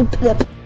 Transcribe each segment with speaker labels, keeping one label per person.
Speaker 1: Yep.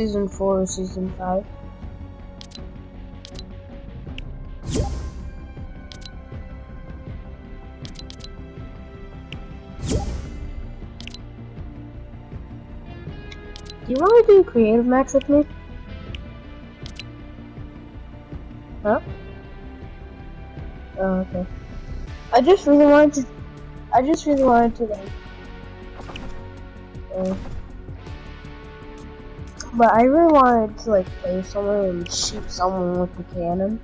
Speaker 1: Season four or season five. Do you want to do creative match with me? Huh? Oh, okay. I just really wanted to. I just really wanted to like. Uh, but I really wanted to like play someone and shoot someone with the cannon.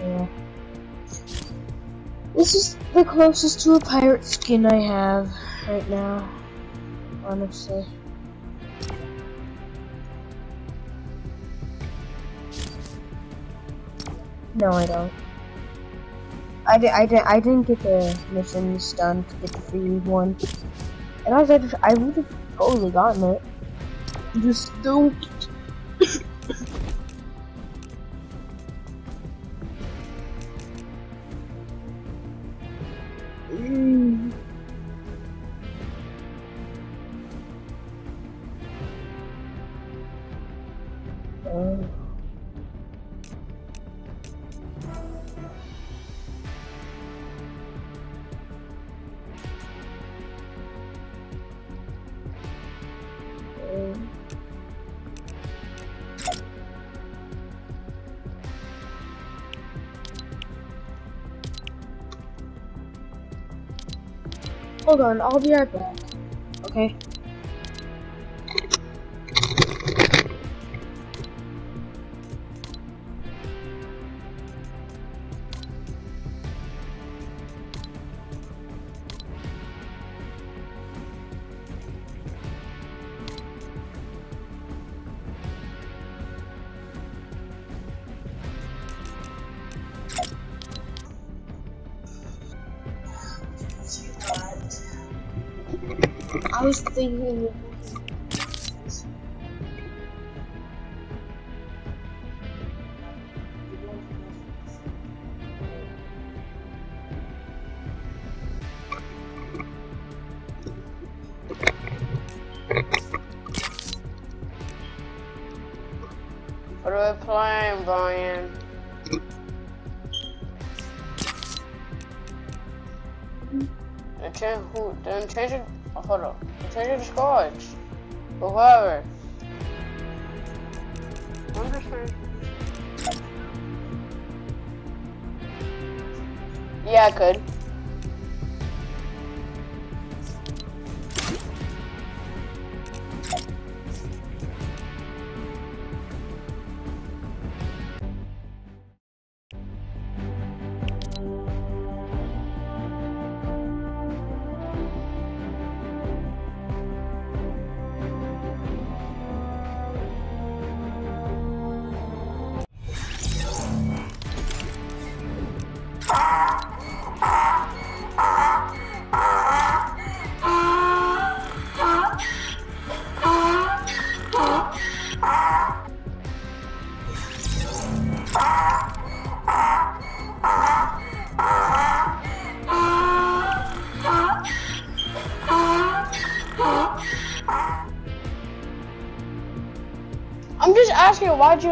Speaker 1: Yeah. This is the closest to a pirate skin I have right now, honestly. No, I don't. I. I. I didn't get the missions done to get the free one, and I was. I would have totally gotten it. Just don't. On, I'll be right back. I
Speaker 2: I could.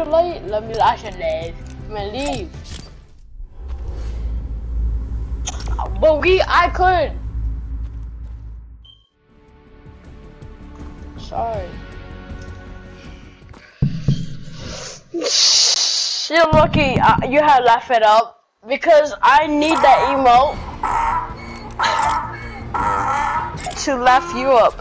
Speaker 2: You late? Let me, I should leave. I'm gonna leave. But we, I could. Sorry. You're lucky uh, you had laugh it up because I need that emote to laugh you up.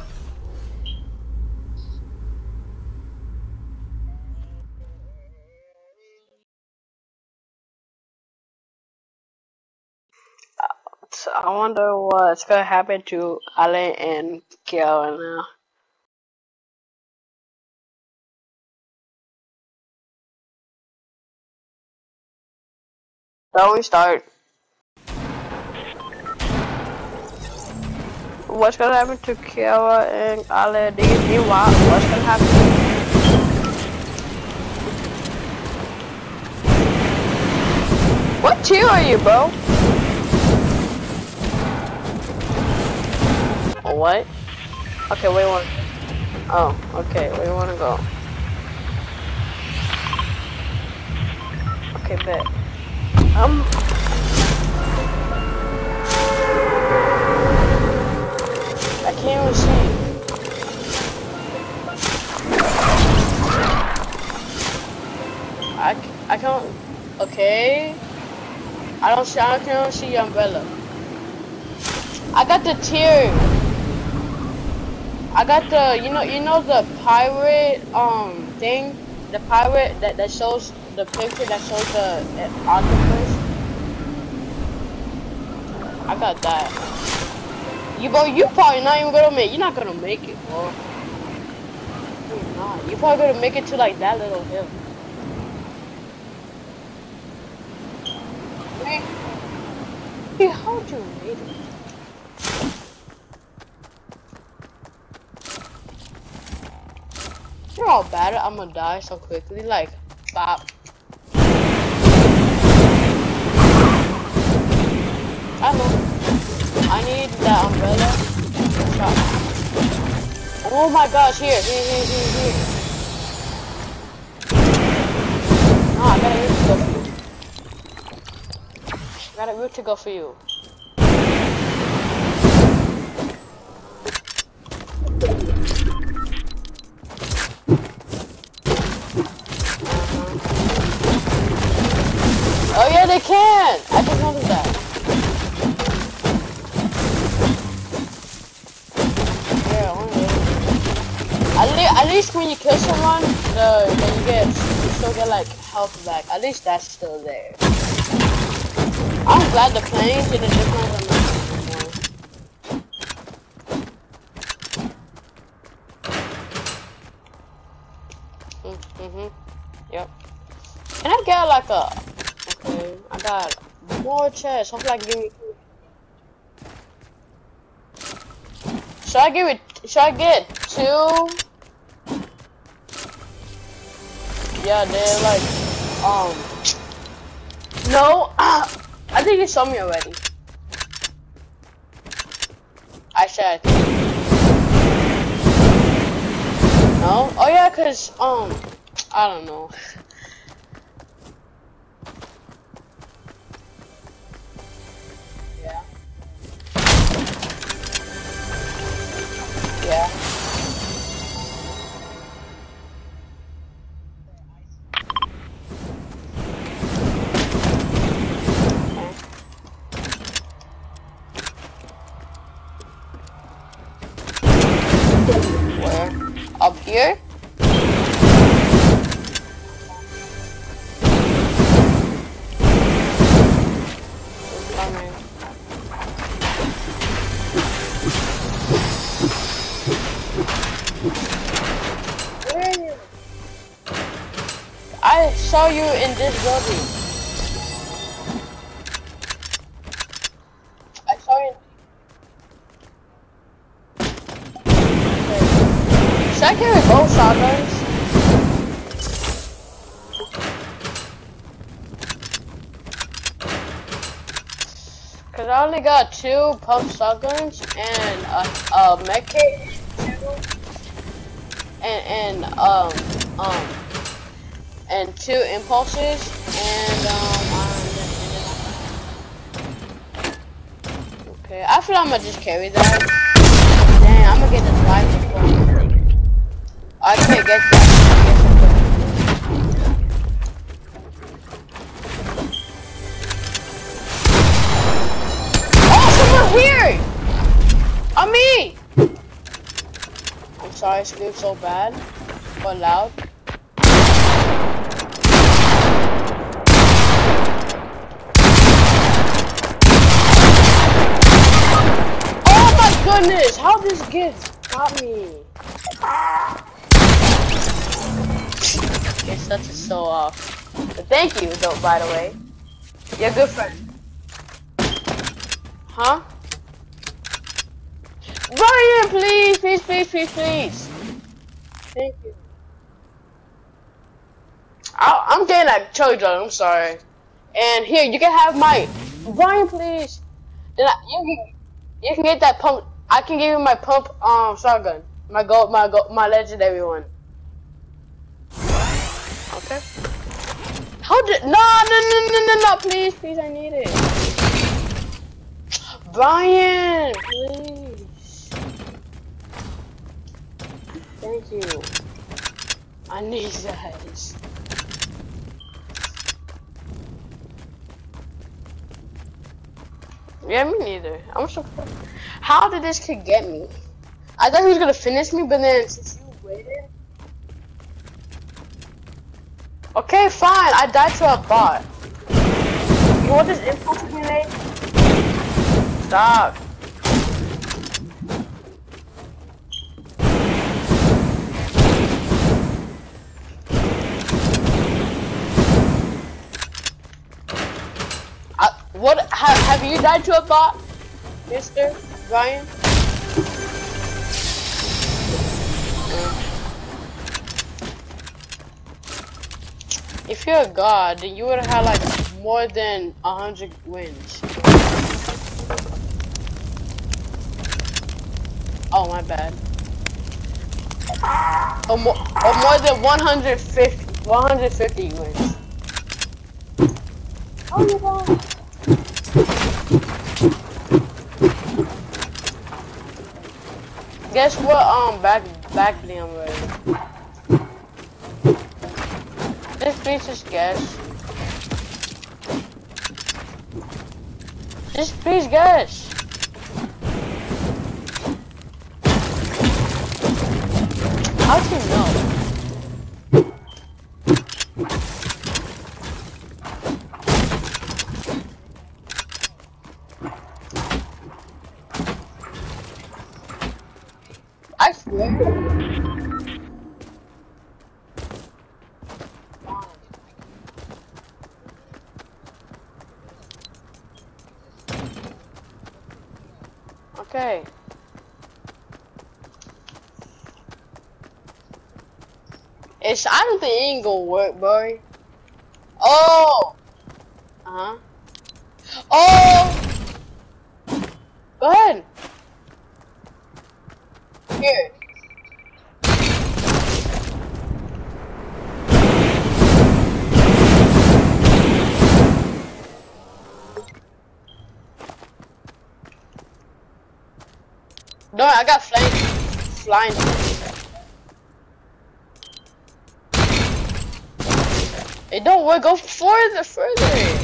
Speaker 2: Wonder what's gonna happen to Alan and Kiara now. Don't we start? What's gonna happen to Kiara and Alan? Do you see what? What's gonna happen? What tier are you, bro? What? Okay, where you want? Oh, okay, where you wanna go? Okay, bet. Um. I can't even see. I, I can't. Okay. I don't see. I can't see umbrella. I got the tier. I got the. You know. You know the pirate um thing. The pirate that that shows the picture that shows the uh, octopus. I got that. You bro, you probably not even gonna make. You're not gonna make it, bro. You're not. You probably gonna make it to like that little hill. Hey, how'd you made it? how bad I'm gonna die so quickly. Like, bop. Hello. I need that umbrella. Shot. Oh my gosh, here, here, here, here, here. No, I got a route to go for you. I got a route to go for you. At least that's still there. I'm glad the planes did a difference on the Mm-hmm. Yep. Can I get like a Okay, I got more chests. Hopefully I can give me Should I give it should I get two? Yeah, they're like um No I think you saw me already. I said No? Oh yeah, cause um I don't know. You in this building. I saw you. Should I carry both shotguns? Cause I only got two pump shotguns and a, a medkit and and um um and two impulses and um okay I feel like I'm gonna just carry that. Dang I'm gonna get this life I can't get that. Oh someone here! On me! I'm sorry I screamed so bad but loud goodness, how this get got me? You're such a so off. But thank you, though, by the way. You're a good friend. Huh? Ryan, please, please, please, please, please. Thank you. I I'm getting that chug I'm sorry. And here, you can have my Ryan, please. Then I, you can you can get that pump I can give you my pump um shotgun. My gold my my legendary one. Okay. How did no no no no no no please please I need it. Brian please. Thank you. I need that. Yeah, me neither. I'm so. How did this kid get me? I thought he was gonna finish me, but then since you waited. Okay, fine. I died to a bot. You want this impulse grenade? Stop. Have, you died to a bot, Mister Ryan? If you're a god, then you would have had like more than a hundred wins. Oh my bad. Oh, or more, or oh, more than 150, 150 wins. Oh my god. Guess what? Um, back back bling ready. This please is guess. This please guess. How'd you know? I swear. Okay. It's I don't think it ain't gonna work, boy. Oh. Uh huh. Oh. Go ahead. Here. No, I got flying, flying. Don't. Go further, further.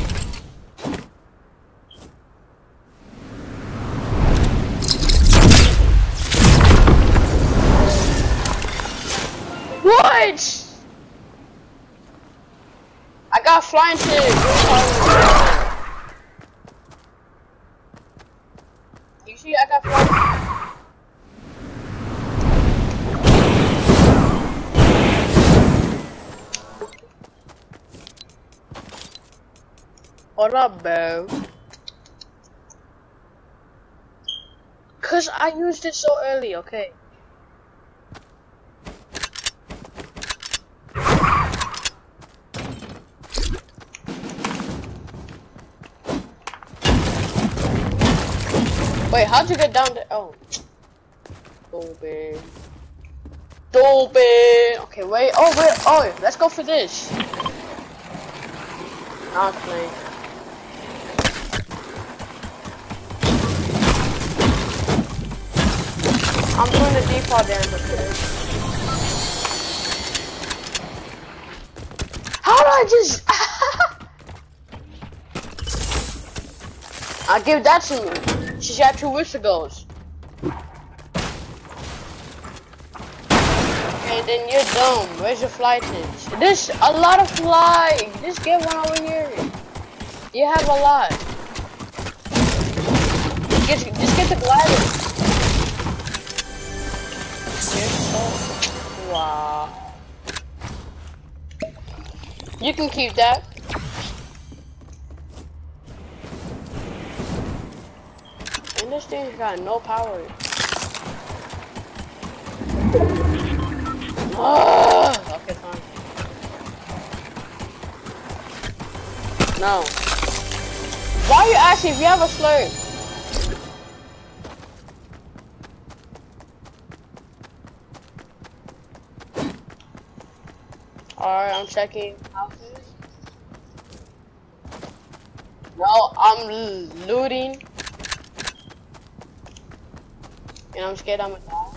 Speaker 2: What up, bro? Cause I used it so early, okay. Wait, how'd you get down there? Oh. Stupid. Stupid. Okay, wait. Oh, wait. Oh, let's go for this. Not playing. I'm doing the default damage, okay? How do I just... I give that to you. She's got two wish goes. Okay, then you're dumb. Where's your flight is? There's a lot of fly. Just get one over here. You have a lot. Just, just get the glider. Wow. You can keep that. And this thing's got no power. Ah, okay, fine. No. Why are you asking if you have a slurp? Alright, I'm checking houses. No, I'm looting. And I'm scared I'm gonna die.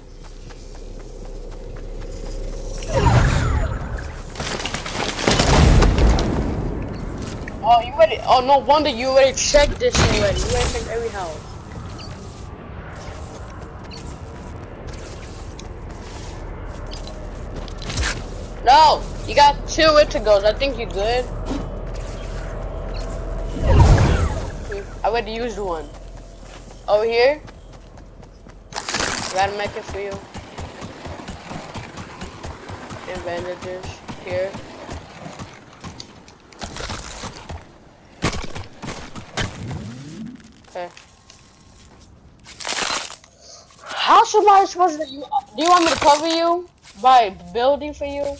Speaker 2: Oh, you ready? Oh, no wonder you already checked this already. You already checked every house. No, you got two Itigos. I think you're good. I already used one. Over here. Gotta make it for you. And bandages here. Okay. How should I supposed to you do you want me to cover you by building for you?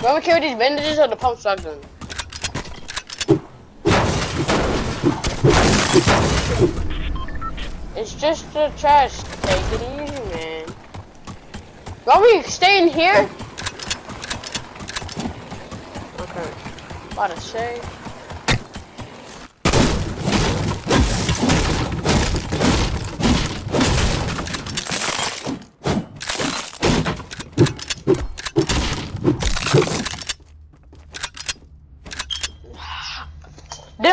Speaker 2: Do I carry these bandages or the pump shotgun? It's just a chest. Take it easy, man. Why we staying here? Okay. About to say.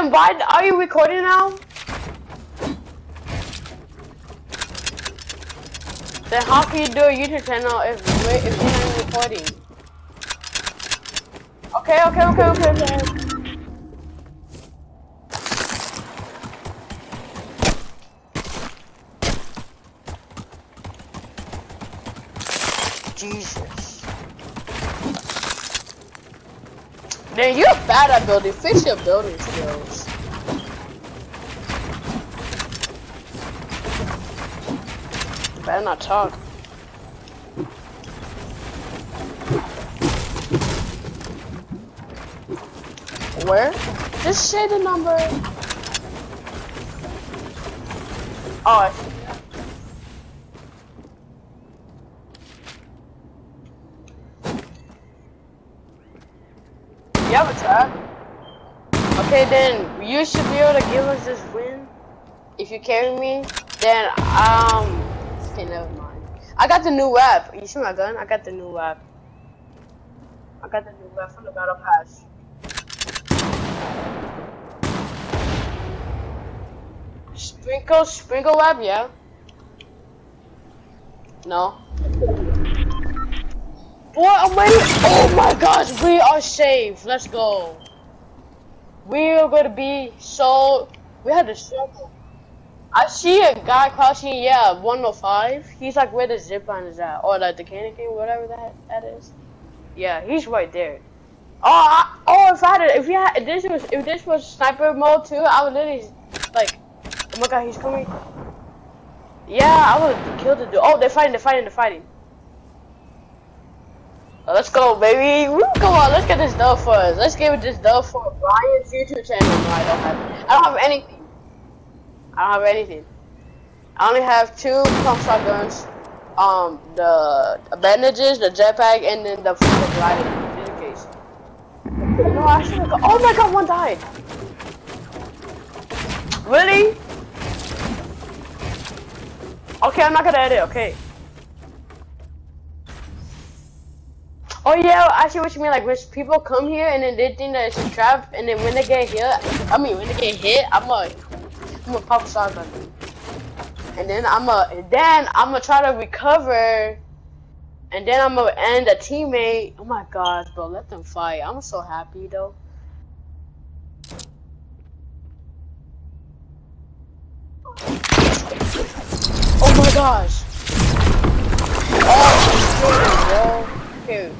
Speaker 2: Why are you recording now? Then how can you do a YouTube channel if if you're not recording? Okay, okay, okay, okay, okay. Jesus. Man, you're bad at building. Fix your building skills. Better not talk. Where? Just say the number. Oh, Okay, then you should be able to give us this win. If you carry me, then um, okay, never mind. I got the new wrap. You see my gun? I got the new wrap. I got the new wrap from the battle pass. Sprinkle, sprinkle web, yeah. No. What? Wait! Oh my gosh, we are safe. Let's go. We are gonna be so. We had to circle. I see a guy crouching. Yeah, 105. He's like where the zip line is at, or like the cannon whatever that that is. Yeah, he's right there. Oh, I, oh! If I had, if we had, if this was, if this was sniper mode too, I would literally like. Oh my god, he's coming. Yeah, I would kill the dude. Oh, they're fighting, they're fighting, they're fighting. Let's go, baby. Woo, come on, let's get this dub first. Let's give it this dub for Brian's YouTube channel. No, I don't have. I don't have anything. I don't have anything. I only have two pump shotguns, um, the bandages, the jetpack, and then the the gliding in case. Oh my god, one died. Really? Okay, I'm not gonna edit, okay. Oh yeah, I see what you mean, like when people come here and then they think that it's a trap, and then when they get hit, I mean when they get hit, I'm a, I'm a pop shotgun. And then I'm a, and then I'm gonna try to recover, and then I'm gonna end a teammate. Oh my gosh, bro, let them fight. I'm so happy though. Oh my gosh. Oh. Dude.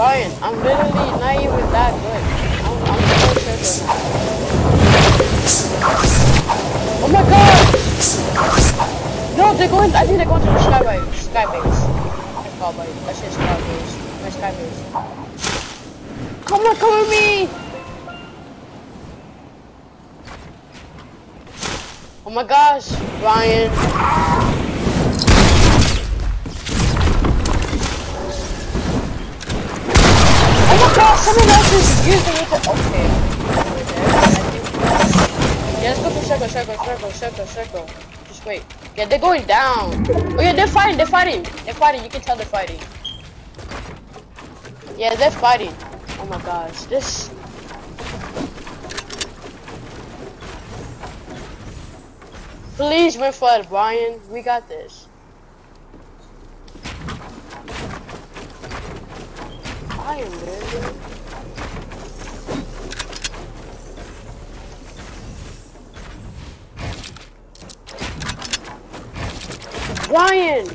Speaker 2: Ryan, I'm literally not even that good. I'm, I'm so sure Oh my god! No, they're going, I think they're going to the skybase. Skybase. Skybase. That's just skybase. My skybase. Come on, come with me! Oh my gosh, Ryan. Okay. Yeah, let's go for circle, circle, circle, circle, circle. Just wait. Yeah, they're going down. Oh yeah, they're fighting, they're fighting. They're fighting, you can tell they're fighting. Yeah, they're fighting. Oh my gosh, this... Please win for us, Brian. We got this. I am ready. Brian!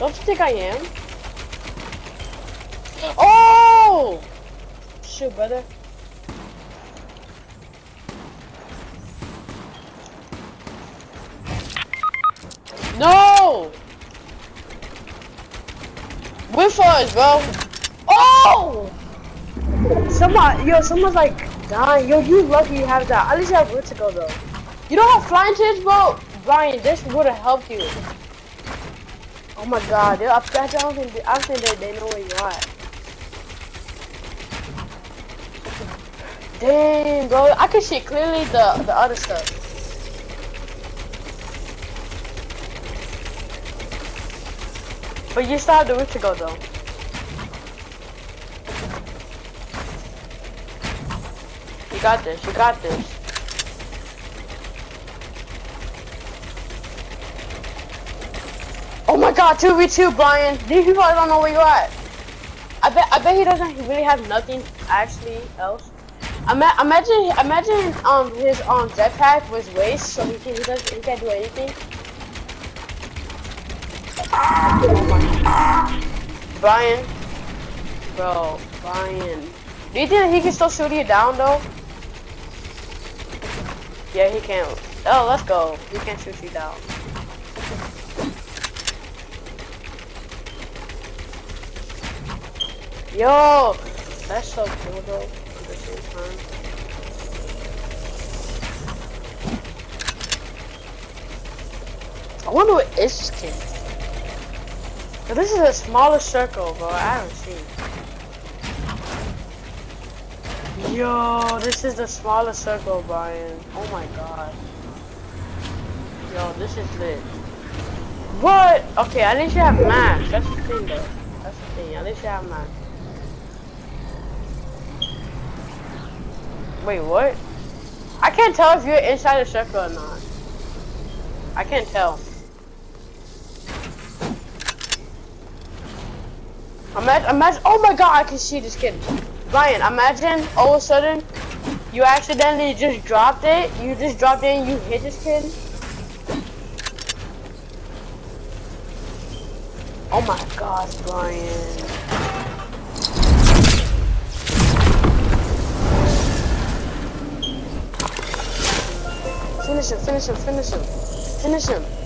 Speaker 2: Don't you think I am? Oh! Shoot, brother. No! For us, bro. Oh! Someone, yo, someone's like dying. Yo, you lucky you have that. At least you have where to go though. You don't have flying tips, bro. Brian, this would have helped you. Oh my God, they, I, I don't think I think they, they know where you are. Dang, bro, I can see clearly the the other stuff. But you still have the route to go though. Got this, you got this. Oh my god, 2v2, Brian. These people don't know where you're at. I bet I bet he doesn't he really have nothing actually else. Ima imagine imagine um his um jetpack was waste so he can he doesn't he can't do anything. Brian. Bro, Brian. Do you think he can still shoot you down though? Yeah, he can't. Oh, let's go. He can't shoot you down. Yo, that's so cool though. At the same time. I wonder what is this kid. This is a smaller circle, bro. I don't seen. Yo, this is the smallest circle, Brian. Oh my god. Yo, this is lit. What? Okay, at least you have math. That's the thing, though. That's the thing. At least you have math. Wait, what? I can't tell if you're inside the circle or not. I can't tell. Imagine, imagine, oh my god, I can see this kid. Ryan, imagine all of a sudden you accidentally just dropped it, you just dropped it and you hit this kid. Oh my god, Brian. Finish him, finish him, finish him. Finish him.